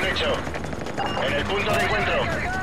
derecho. En el punto de encuentro.